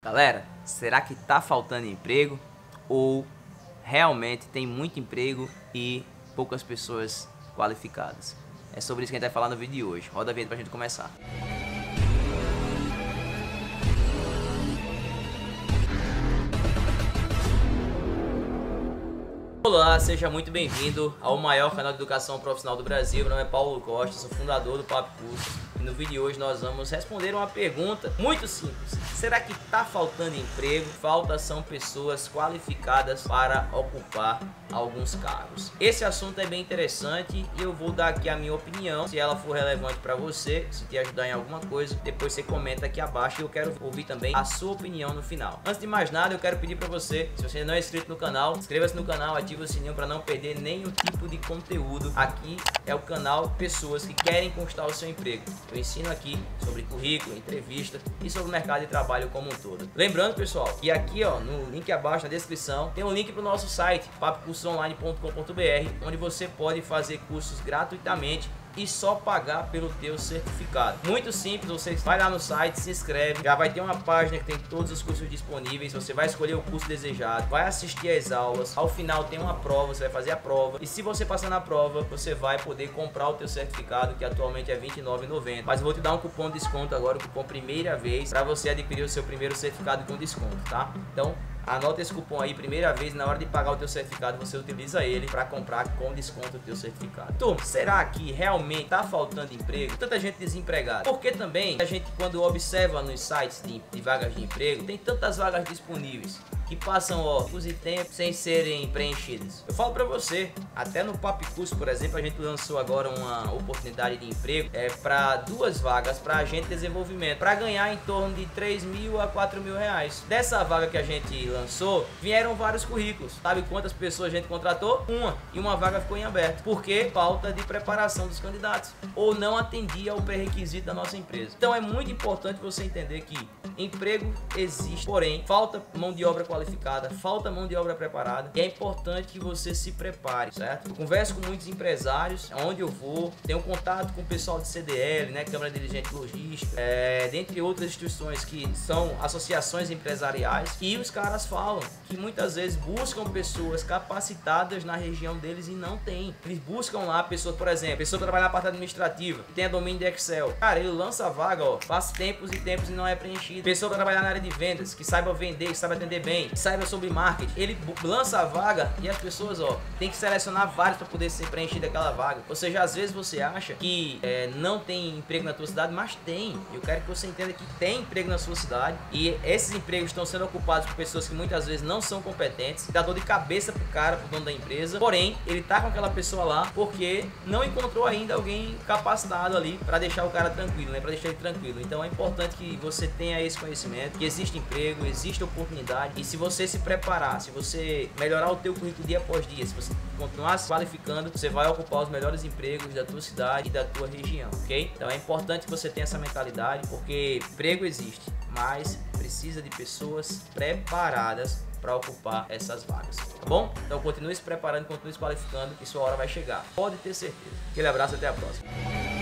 Galera, será que tá faltando emprego ou realmente tem muito emprego e poucas pessoas qualificadas? É sobre isso que a gente vai falar no vídeo de hoje. Roda a vinheta pra gente começar. Olá, seja muito bem-vindo ao maior canal de educação profissional do Brasil. Meu nome é Paulo Costa, sou fundador do Papo Curso. E no vídeo de hoje nós vamos responder uma pergunta muito simples. Será que está faltando emprego? Falta são pessoas qualificadas para ocupar alguns cargos. Esse assunto é bem interessante e eu vou dar aqui a minha opinião. Se ela for relevante para você, se te ajudar em alguma coisa, depois você comenta aqui abaixo e eu quero ouvir também a sua opinião no final. Antes de mais nada, eu quero pedir para você, se você não é inscrito no canal, inscreva-se no canal, ative o sininho para não perder nenhum tipo de conteúdo. Aqui é o canal Pessoas que querem conquistar o seu emprego. Eu ensino aqui sobre currículo, entrevista e sobre o mercado de trabalho como um todo. Lembrando, pessoal, que aqui ó, no link abaixo na descrição tem um link para o nosso site, papocursoonline.com.br, onde você pode fazer cursos gratuitamente e só pagar pelo teu certificado. Muito simples, você vai lá no site, se inscreve, já vai ter uma página que tem todos os cursos disponíveis, você vai escolher o curso desejado, vai assistir as aulas, ao final tem uma prova, você vai fazer a prova e se você passar na prova, você vai poder comprar o teu certificado que atualmente é R$29,90. Mas eu vou te dar um cupom de desconto agora, o cupom primeira vez, para você adquirir o seu primeiro certificado com desconto, tá? Então Anota esse cupom aí, primeira vez, na hora de pagar o teu certificado, você utiliza ele para comprar com desconto o teu certificado. Turma, será que realmente tá faltando emprego? Tanta gente desempregada. Porque também a gente, quando observa nos sites de, de vagas de emprego, tem tantas vagas disponíveis que passam horas e tempo sem serem preenchidas. Eu falo para você, até no Papo Curso, por exemplo, a gente lançou agora uma oportunidade de emprego é para duas vagas para agente de desenvolvimento, para ganhar em torno de 3 mil a 4 mil reais. Dessa vaga que a gente lançou, vieram vários currículos. Sabe quantas pessoas a gente contratou? Uma. E uma vaga ficou em aberto. Porque falta de preparação dos candidatos. Ou não atendia ao pré-requisito da nossa empresa. Então é muito importante você entender que emprego existe, porém falta mão de obra qualificada, falta mão de obra preparada e é importante que você se prepare, certo? Eu converso com muitos empresários, onde eu vou, tenho contato com o pessoal de CDL, né, Câmara Dirigente Logística, é, dentre outras instituições que são associações empresariais e os caras falam que muitas vezes buscam pessoas capacitadas na região deles e não tem. Eles buscam lá pessoas, por exemplo, pessoa para trabalhar na parte administrativa, que tenha domínio de Excel. Cara, ele lança a vaga, ó, faz tempos e tempos e não é preenchido pessoa para trabalhar na área de vendas, que saiba vender, que saiba atender bem, que saiba sobre marketing. Ele lança a vaga e as pessoas, ó, tem que selecionar vários para poder ser preenchida aquela vaga. Ou seja, às vezes você acha que é, não tem emprego na tua cidade, mas tem. Eu quero que você entenda que tem emprego na sua cidade e esses empregos estão sendo ocupados por pessoas que muitas vezes não são competentes, dá dor de cabeça pro cara, pro dono da empresa. Porém, ele tá com aquela pessoa lá porque não encontrou ainda alguém capacitado ali para deixar o cara tranquilo, né? Para deixar ele tranquilo. Então é importante que você tenha esse conhecimento, que existe emprego, existe oportunidade e se você se preparar, se você melhorar o teu currículo dia após dia, se você continuar se qualificando, você vai ocupar os melhores empregos da tua cidade e da tua região, ok? Então é importante que você tenha essa mentalidade, porque emprego existe, mas precisa de pessoas preparadas para ocupar essas vagas, tá bom? Então continue se preparando, continue se qualificando, que sua hora vai chegar. Pode ter certeza. Aquele abraço, até a próxima.